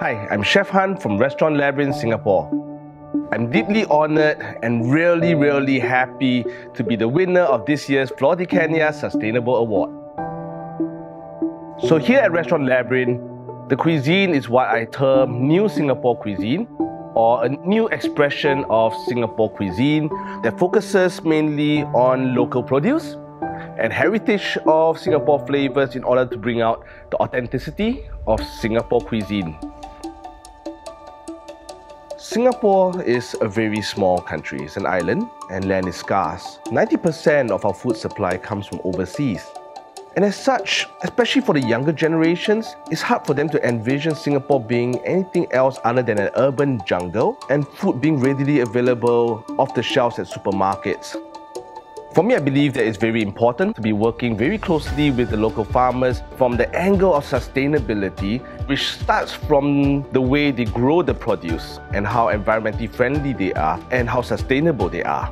Hi, I'm Chef Han from Restaurant Labyrinth Singapore. I'm deeply honored and really, really happy to be the winner of this year's Flor de Caña Sustainable Award. So here at Restaurant Labyrinth, the cuisine is what I term New Singapore cuisine or a new expression of Singapore cuisine that focuses mainly on local produce and heritage of Singapore flavors in order to bring out the authenticity of Singapore cuisine. Singapore is a very small country. It's an island and land is scarce. 90% of our food supply comes from overseas. And as such, especially for the younger generations, it's hard for them to envision Singapore being anything else other than an urban jungle and food being readily available off the shelves at supermarkets. For me, I believe that it's very important to be working very closely with the local farmers from the angle of sustainability, which starts from the way they grow the produce and how environmentally friendly they are and how sustainable they are.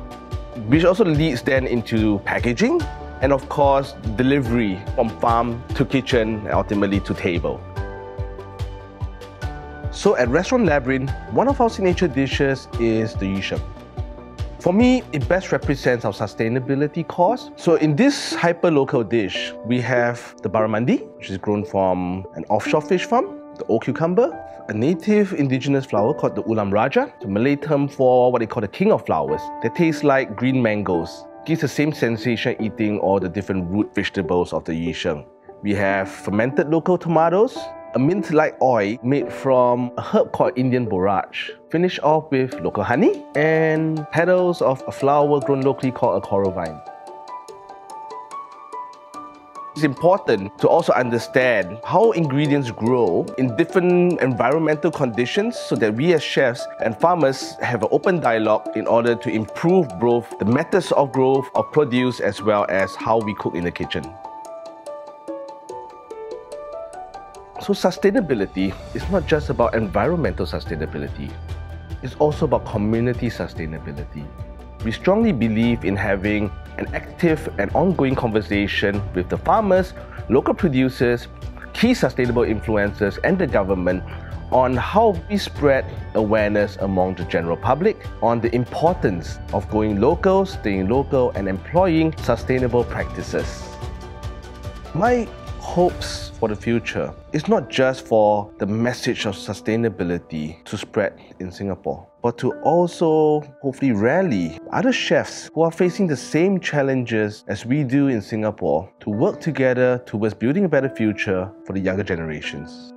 Which also leads then into packaging and of course, delivery from farm to kitchen and ultimately to table. So at Restaurant Labyrinth, one of our signature dishes is the sheng. For me, it best represents our sustainability cause. So in this hyper-local dish, we have the barramundi, which is grown from an offshore fish farm, the old cucumber, a native indigenous flower called the ulam raja, the Malay term for what they call the king of flowers. They taste like green mangoes. Gives the same sensation eating all the different root vegetables of the yu sheng. We have fermented local tomatoes, a mint-like oil made from a herb called Indian borage. Finish off with local honey and petals of a flower grown locally called a coral vine. It's important to also understand how ingredients grow in different environmental conditions so that we as chefs and farmers have an open dialogue in order to improve both the methods of growth of produce as well as how we cook in the kitchen. So sustainability is not just about environmental sustainability. It's also about community sustainability. We strongly believe in having an active and ongoing conversation with the farmers, local producers, key sustainable influencers and the government on how we spread awareness among the general public on the importance of going local, staying local and employing sustainable practices. My hopes for the future It's not just for the message of sustainability to spread in Singapore, but to also hopefully rally other chefs who are facing the same challenges as we do in Singapore to work together towards building a better future for the younger generations.